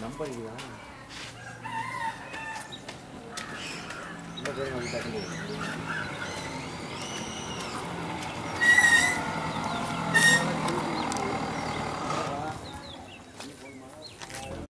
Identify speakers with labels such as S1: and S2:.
S1: jump அடிக்குதா இந்த பேர் வந்து